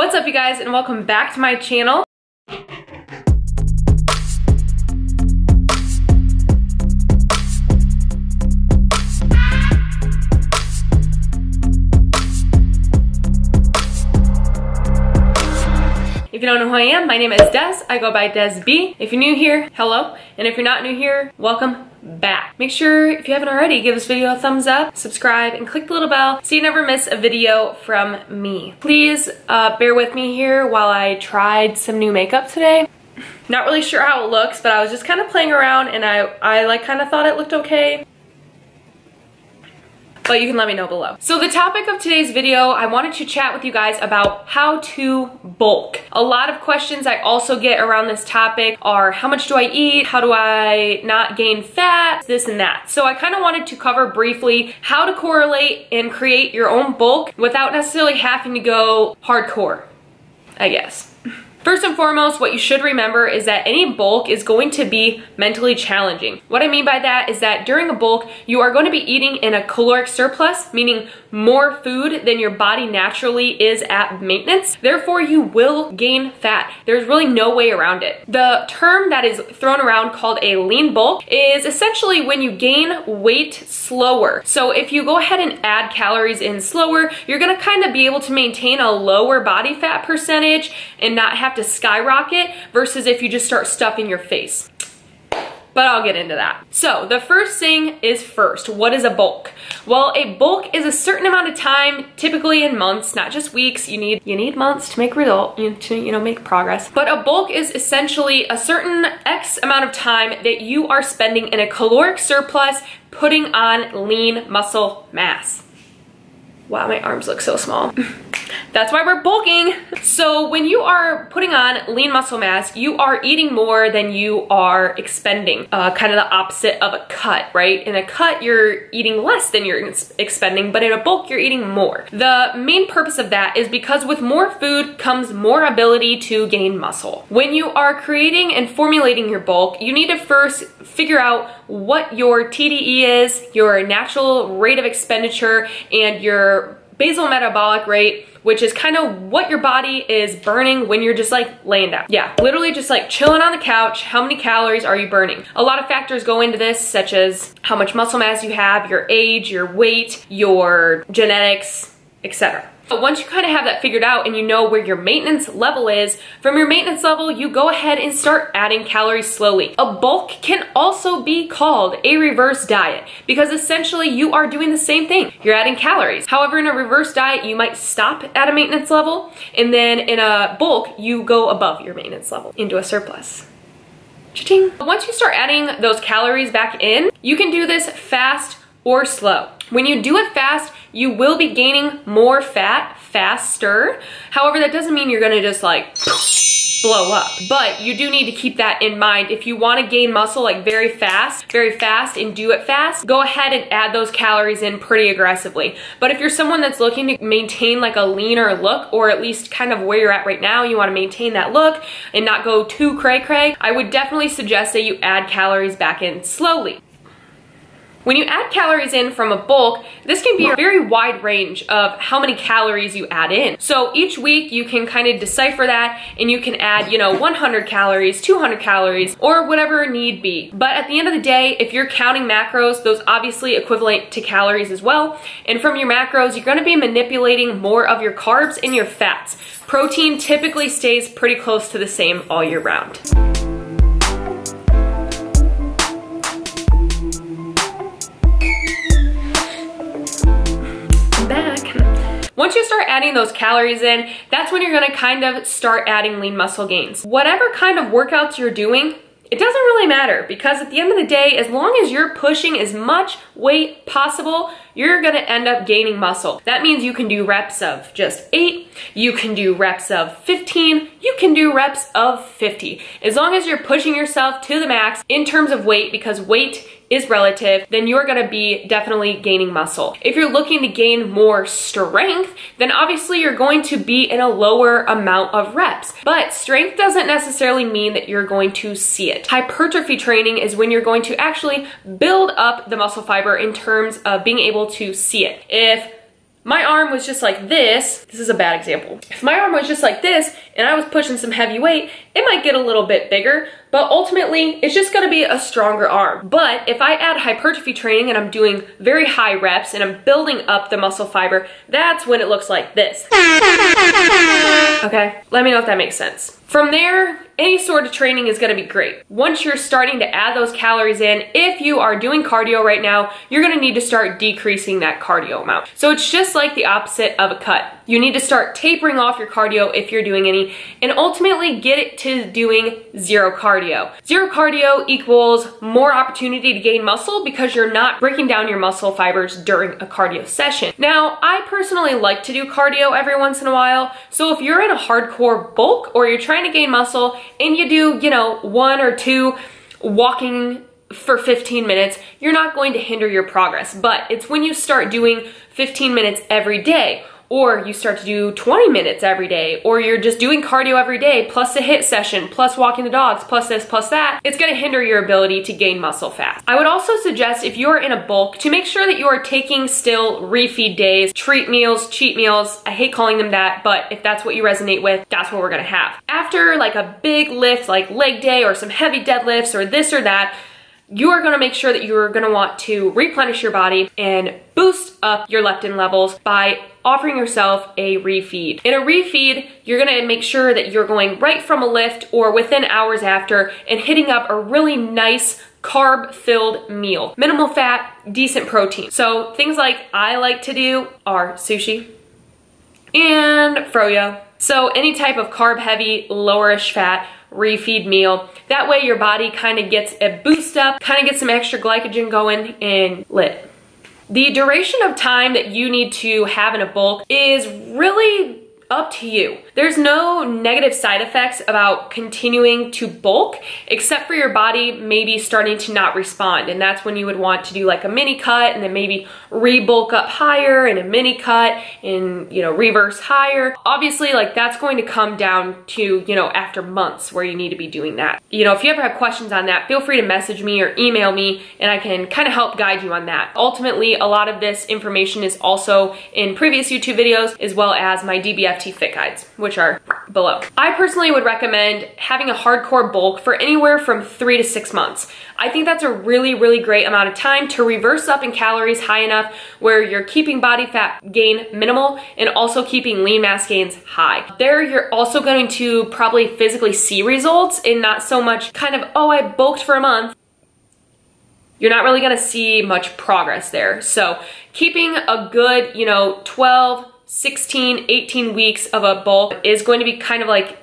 What's up you guys and welcome back to my channel. If you don't know who I am, my name is Des. I go by Des B. If you're new here, hello. And if you're not new here, welcome back. Make sure, if you haven't already, give this video a thumbs up, subscribe, and click the little bell so you never miss a video from me. Please uh, bear with me here while I tried some new makeup today. Not really sure how it looks, but I was just kind of playing around and I, I like kind of thought it looked okay but you can let me know below. So the topic of today's video, I wanted to chat with you guys about how to bulk. A lot of questions I also get around this topic are how much do I eat? How do I not gain fat? This and that. So I kind of wanted to cover briefly how to correlate and create your own bulk without necessarily having to go hardcore, I guess. First and foremost, what you should remember is that any bulk is going to be mentally challenging. What I mean by that is that during a bulk, you are going to be eating in a caloric surplus, meaning more food than your body naturally is at maintenance. Therefore, you will gain fat. There's really no way around it. The term that is thrown around called a lean bulk is essentially when you gain weight slower. So if you go ahead and add calories in slower, you're gonna kind of be able to maintain a lower body fat percentage and not have to skyrocket versus if you just start stuffing your face but I'll get into that. So the first thing is first, what is a bulk? Well, a bulk is a certain amount of time, typically in months, not just weeks. You need you need months to make result, to you know make progress. But a bulk is essentially a certain X amount of time that you are spending in a caloric surplus putting on lean muscle mass. Wow, my arms look so small. That's why we're bulking. So when you are putting on lean muscle mass, you are eating more than you are expending. Uh, kind of the opposite of a cut, right? In a cut, you're eating less than you're expending, but in a bulk, you're eating more. The main purpose of that is because with more food comes more ability to gain muscle. When you are creating and formulating your bulk, you need to first figure out what your TDE is, your natural rate of expenditure, and your basal metabolic rate, which is kind of what your body is burning when you're just like laying down. Yeah, literally just like chilling on the couch. How many calories are you burning? A lot of factors go into this, such as how much muscle mass you have, your age, your weight, your genetics, etc. But once you kind of have that figured out and you know where your maintenance level is, from your maintenance level, you go ahead and start adding calories slowly. A bulk can also be called a reverse diet because essentially you are doing the same thing. You're adding calories. However, in a reverse diet, you might stop at a maintenance level and then in a bulk, you go above your maintenance level into a surplus. Cha-ching. Once you start adding those calories back in, you can do this fast or slow. When you do it fast, you will be gaining more fat faster. However, that doesn't mean you're gonna just like blow up. But you do need to keep that in mind. If you wanna gain muscle like very fast, very fast and do it fast, go ahead and add those calories in pretty aggressively. But if you're someone that's looking to maintain like a leaner look or at least kind of where you're at right now, you wanna maintain that look and not go too cray cray, I would definitely suggest that you add calories back in slowly. When you add calories in from a bulk, this can be a very wide range of how many calories you add in. So each week you can kind of decipher that and you can add, you know, 100 calories, 200 calories, or whatever need be. But at the end of the day, if you're counting macros, those obviously equivalent to calories as well. And from your macros, you're gonna be manipulating more of your carbs and your fats. Protein typically stays pretty close to the same all year round. Adding those calories in, that's when you're gonna kind of start adding lean muscle gains. Whatever kind of workouts you're doing, it doesn't really matter because at the end of the day, as long as you're pushing as much weight possible, you're gonna end up gaining muscle. That means you can do reps of just eight, you can do reps of 15, you can do reps of 50. As long as you're pushing yourself to the max in terms of weight, because weight is relative, then you're gonna be definitely gaining muscle. If you're looking to gain more strength, then obviously you're going to be in a lower amount of reps. But strength doesn't necessarily mean that you're going to see it. Hypertrophy training is when you're going to actually build up the muscle fiber in terms of being able to see it. If my arm was just like this, this is a bad example. If my arm was just like this and I was pushing some heavy weight, it might get a little bit bigger, but ultimately it's just gonna be a stronger arm. But if I add hypertrophy training and I'm doing very high reps and I'm building up the muscle fiber, that's when it looks like this. Okay, let me know if that makes sense. From there, any sort of training is gonna be great. Once you're starting to add those calories in, if you are doing cardio right now, you're gonna need to start decreasing that cardio amount. So it's just like the opposite of a cut. You need to start tapering off your cardio if you're doing any, and ultimately get it to doing zero cardio. Zero cardio equals more opportunity to gain muscle because you're not breaking down your muscle fibers during a cardio session. Now, I personally like to do cardio every once in a while, so if you're in a hardcore bulk or you're trying trying to gain muscle and you do, you know, one or two walking for 15 minutes, you're not going to hinder your progress. But it's when you start doing 15 minutes every day or you start to do 20 minutes every day, or you're just doing cardio every day, plus a HIIT session, plus walking the dogs, plus this, plus that, it's gonna hinder your ability to gain muscle fast. I would also suggest if you're in a bulk to make sure that you are taking still refeed days, treat meals, cheat meals. I hate calling them that, but if that's what you resonate with, that's what we're gonna have. After like a big lift, like leg day or some heavy deadlifts or this or that, you are gonna make sure that you're gonna want to replenish your body and boost up your leptin levels by offering yourself a refeed. In a refeed, you're gonna make sure that you're going right from a lift or within hours after and hitting up a really nice carb-filled meal. Minimal fat, decent protein. So things like I like to do are sushi and froyo. So any type of carb-heavy, lowerish fat refeed meal. That way your body kind of gets a boost up, kind of gets some extra glycogen going and lit. The duration of time that you need to have in a bulk is really up to you. There's no negative side effects about continuing to bulk except for your body maybe starting to not respond. And that's when you would want to do like a mini cut and then maybe re-bulk up higher and a mini cut and, you know, reverse higher. Obviously, like that's going to come down to, you know, after months where you need to be doing that. You know, if you ever have questions on that, feel free to message me or email me and I can kind of help guide you on that. Ultimately, a lot of this information is also in previous YouTube videos as well as my DBF fit guides, which are below. I personally would recommend having a hardcore bulk for anywhere from three to six months. I think that's a really, really great amount of time to reverse up in calories high enough where you're keeping body fat gain minimal and also keeping lean mass gains high. There, you're also going to probably physically see results and not so much kind of, oh, I bulked for a month, you're not really gonna see much progress there. So keeping a good, you know, 12, 16, 18 weeks of a bulk is going to be kind of like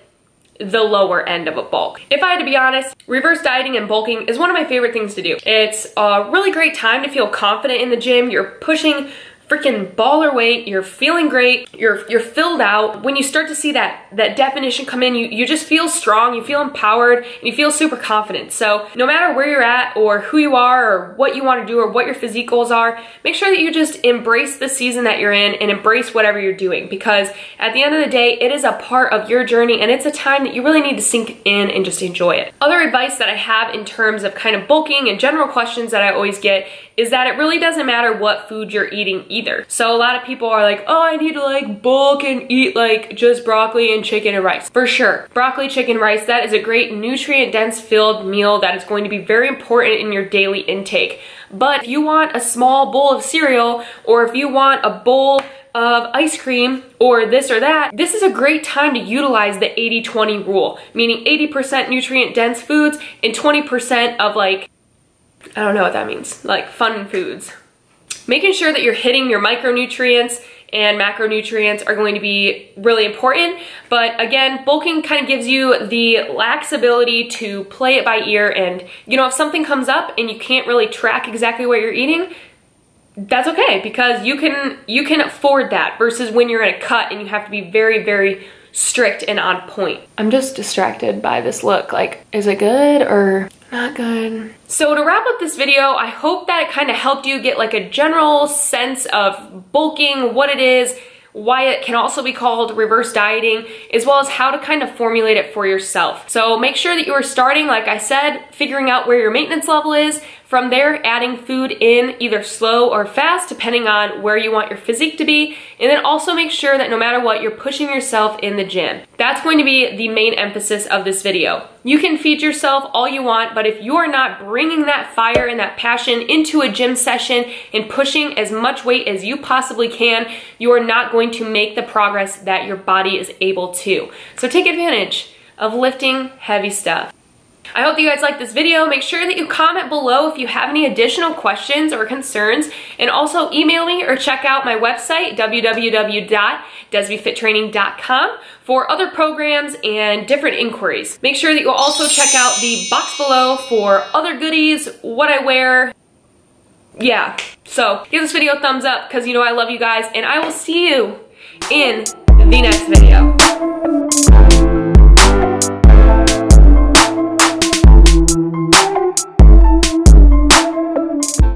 the lower end of a bulk. If I had to be honest, reverse dieting and bulking is one of my favorite things to do. It's a really great time to feel confident in the gym. You're pushing freaking baller weight, you're feeling great, you're you're filled out. When you start to see that that definition come in, you, you just feel strong, you feel empowered, and you feel super confident. So no matter where you're at or who you are or what you want to do or what your physique goals are, make sure that you just embrace the season that you're in and embrace whatever you're doing because at the end of the day, it is a part of your journey and it's a time that you really need to sink in and just enjoy it. Other advice that I have in terms of kind of bulking and general questions that I always get is that it really doesn't matter what food you're eating either. So a lot of people are like, oh, I need to like bulk and eat like just broccoli and chicken and rice. For sure, broccoli, chicken, rice, that is a great nutrient dense filled meal that is going to be very important in your daily intake. But if you want a small bowl of cereal or if you want a bowl of ice cream or this or that, this is a great time to utilize the 80-20 rule, meaning 80% nutrient dense foods and 20% of like I don't know what that means, like fun foods. Making sure that you're hitting your micronutrients and macronutrients are going to be really important. But again, bulking kind of gives you the lax ability to play it by ear and, you know, if something comes up and you can't really track exactly what you're eating, that's okay because you can you can afford that versus when you're in a cut and you have to be very, very strict and on point. I'm just distracted by this look. Like, is it good or not good? So to wrap up this video, I hope that it kind of helped you get like a general sense of bulking, what it is, why it can also be called reverse dieting, as well as how to kind of formulate it for yourself. So make sure that you are starting, like I said, figuring out where your maintenance level is, From there, adding food in either slow or fast, depending on where you want your physique to be. And then also make sure that no matter what, you're pushing yourself in the gym. That's going to be the main emphasis of this video. You can feed yourself all you want, but if you're not bringing that fire and that passion into a gym session and pushing as much weight as you possibly can, you are not going to make the progress that your body is able to. So take advantage of lifting heavy stuff. I hope that you guys liked this video. Make sure that you comment below if you have any additional questions or concerns and also email me or check out my website www.desbfittraining.com for other programs and different inquiries. Make sure that you also check out the box below for other goodies, what I wear, yeah. So give this video a thumbs up because you know I love you guys and I will see you in the next video.